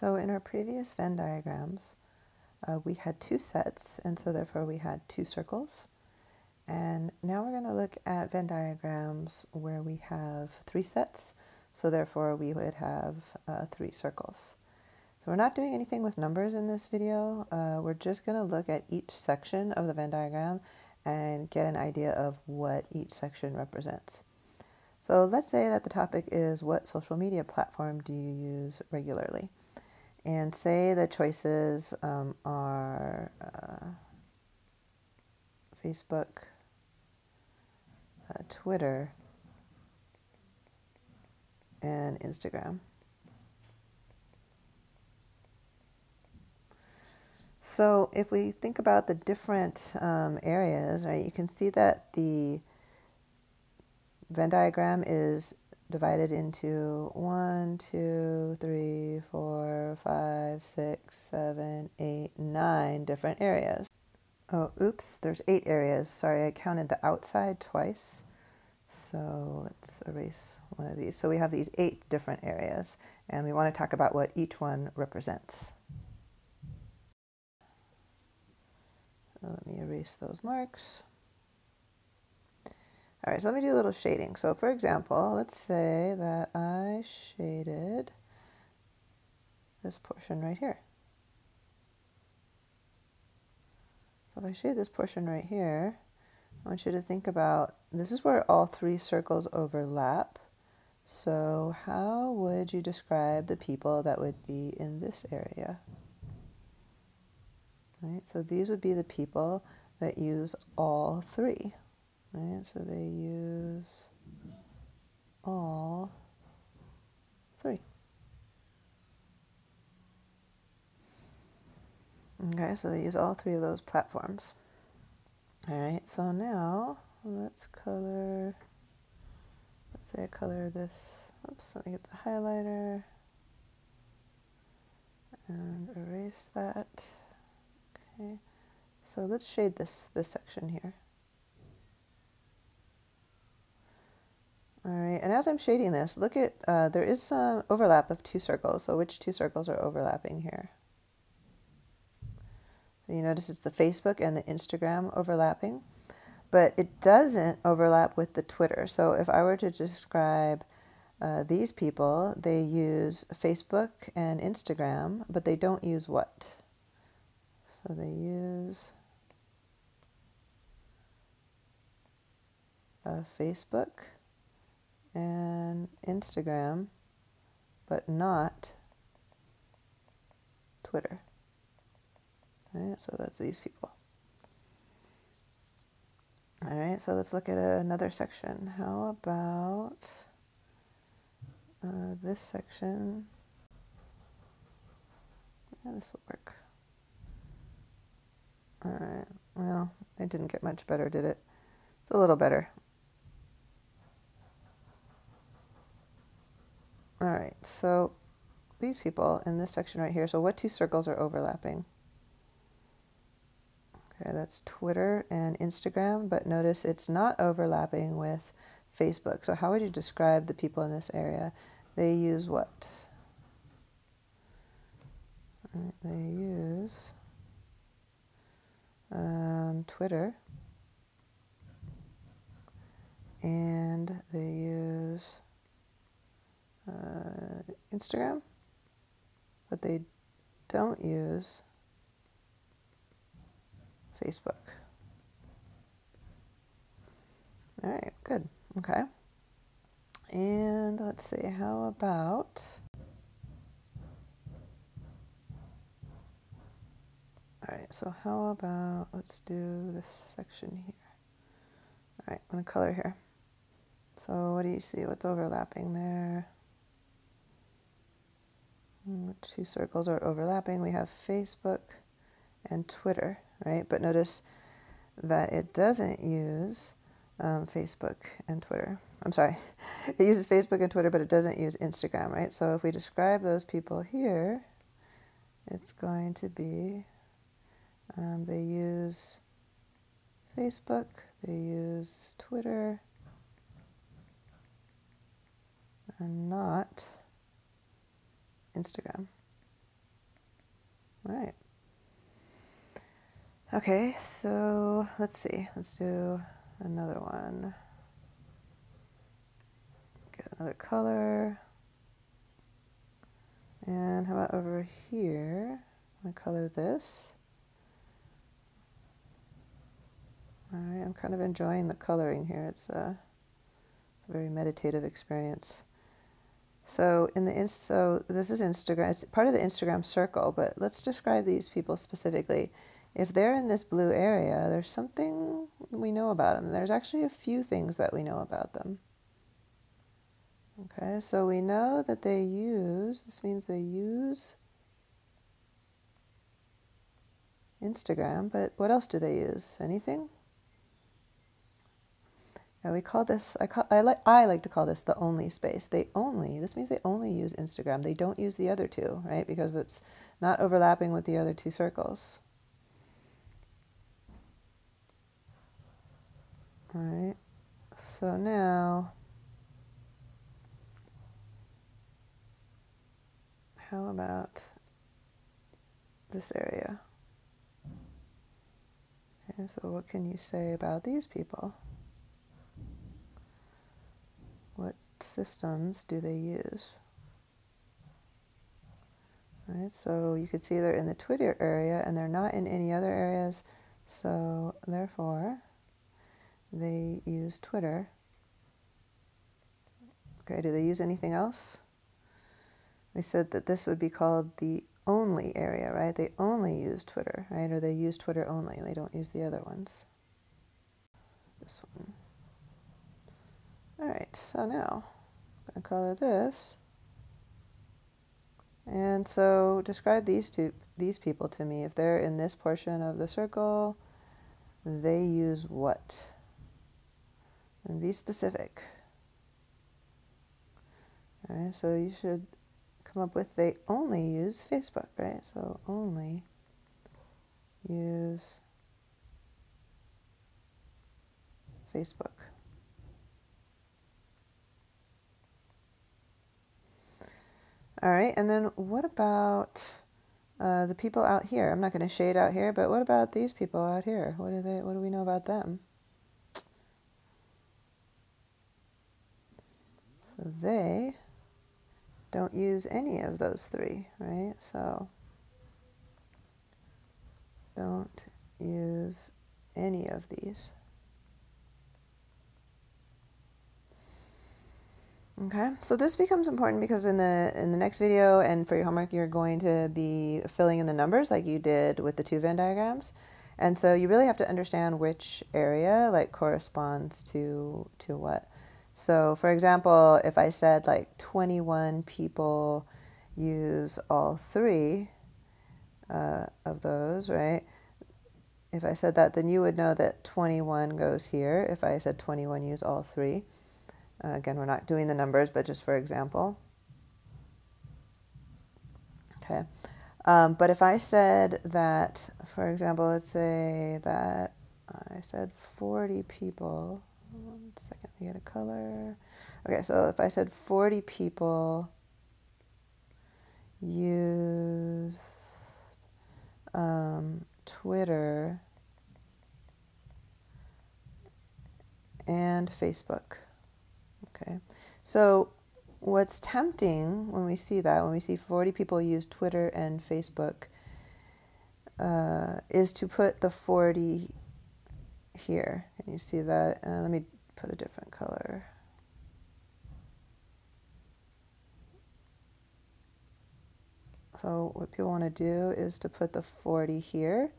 So in our previous Venn diagrams, uh, we had two sets, and so therefore we had two circles. And now we're going to look at Venn diagrams where we have three sets, so therefore we would have uh, three circles. So we're not doing anything with numbers in this video. Uh, we're just going to look at each section of the Venn diagram and get an idea of what each section represents. So let's say that the topic is what social media platform do you use regularly? And say the choices um, are uh, Facebook, uh, Twitter, and Instagram. So if we think about the different um, areas, right, you can see that the Venn diagram is divided into one, two, three, five, six, seven, eight, nine different areas. Oh, oops, there's eight areas. Sorry, I counted the outside twice. So let's erase one of these. So we have these eight different areas, and we want to talk about what each one represents. let me erase those marks. All right, so let me do a little shading. So for example, let's say that I shaded this portion right here. So if I shade this portion right here, I want you to think about, this is where all three circles overlap. So how would you describe the people that would be in this area? Right, so these would be the people that use all three right? So they use all three. Okay, so they use all three of those platforms. All right, so now let's color, let's say I color this, oops, let me get the highlighter and erase that. Okay, so let's shade this, this section here. All right, and as I'm shading this, look at, uh, there is some overlap of two circles. So which two circles are overlapping here? You notice it's the Facebook and the Instagram overlapping, but it doesn't overlap with the Twitter. So if I were to describe uh, these people, they use Facebook and Instagram, but they don't use what? So they use Facebook and Instagram, but not Twitter. Right, so that's these people. All right, so let's look at another section. How about uh, this section? Yeah, this will work. All right, well, it didn't get much better, did it? It's a little better. All right, so these people in this section right here, so what two circles are overlapping? Okay, that's Twitter and Instagram, but notice it's not overlapping with Facebook. So how would you describe the people in this area? They use what? They use um, Twitter and they use uh, Instagram, but they don't use Facebook. All right, good. Okay. And let's see, how about All right, so how about let's do this section here. All right, I'm gonna color here. So what do you see? What's overlapping there? Hmm, two circles are overlapping. We have Facebook and Twitter, right? But notice that it doesn't use um, Facebook and Twitter. I'm sorry, it uses Facebook and Twitter, but it doesn't use Instagram, right? So if we describe those people here, it's going to be um, they use Facebook, they use Twitter, and not Instagram. Right. Okay, so let's see. Let's do another one. Get another color. And how about over here? I'm going to color this. All right, I'm kind of enjoying the coloring here. It's a, it's a very meditative experience. So in the so this is Instagram. It's part of the Instagram circle, but let's describe these people specifically. If they're in this blue area, there's something we know about them. There's actually a few things that we know about them. Okay, so we know that they use, this means they use Instagram, but what else do they use? Anything? Yeah, we call this, I, call, I, like, I like to call this the only space. They only, this means they only use Instagram. They don't use the other two, right? Because it's not overlapping with the other two circles. All right, so now, how about this area? Okay, so what can you say about these people? What systems do they use? Right, so you can see they're in the Twitter area and they're not in any other areas. So therefore, they use Twitter. Okay, do they use anything else? We said that this would be called the only area, right? They only use Twitter, right? Or they use Twitter only. They don't use the other ones. This one. All right, so now I'm going to call it this. And so describe these two these people to me. If they're in this portion of the circle, they use what? And be specific. All right, so you should come up with they only use Facebook, right? So only use Facebook. All right, and then what about uh, the people out here? I'm not going to shade out here, but what about these people out here? What do they? What do we know about them? They don't use any of those three, right? So don't use any of these. Okay, so this becomes important because in the in the next video and for your homework, you're going to be filling in the numbers like you did with the two Venn diagrams. And so you really have to understand which area like corresponds to to what. So, for example, if I said like 21 people use all three uh, of those, right? If I said that, then you would know that 21 goes here. If I said 21 use all three. Uh, again, we're not doing the numbers, but just for example. Okay. Um, but if I said that, for example, let's say that I said 40 people second, we get a color. Okay, so if I said 40 people used um, Twitter and Facebook. Okay, so what's tempting when we see that, when we see 40 people use Twitter and Facebook, uh, is to put the 40 here. Can you see that? Uh, let me put a different color. So what people want to do is to put the 40 here,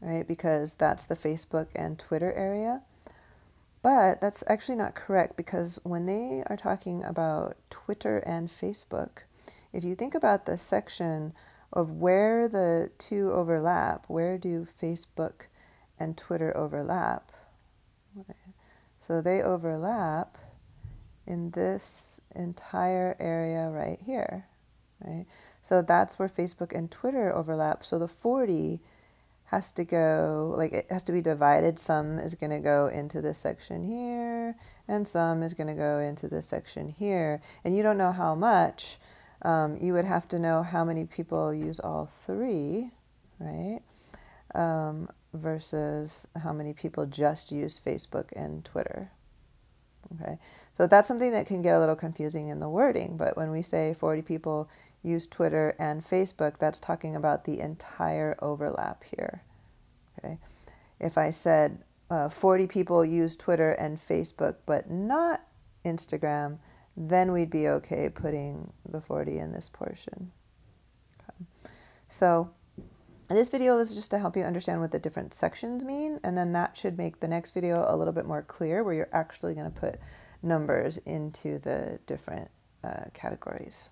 right? Because that's the Facebook and Twitter area. But that's actually not correct because when they are talking about Twitter and Facebook, if you think about the section of where the two overlap, where do Facebook and Twitter overlap. So they overlap in this entire area right here, right? So that's where Facebook and Twitter overlap. So the 40 has to go, like it has to be divided. Some is going to go into this section here, and some is going to go into this section here. And you don't know how much Um, you would have to know how many people use all three, right? Um, versus how many people just use Facebook and Twitter. Okay, so that's something that can get a little confusing in the wording, but when we say 40 people use Twitter and Facebook, that's talking about the entire overlap here. Okay, if I said uh, 40 people use Twitter and Facebook, but not Instagram, then we'd be okay putting the 40 in this portion. Okay. So this video is just to help you understand what the different sections mean, and then that should make the next video a little bit more clear where you're actually going to put numbers into the different uh, categories.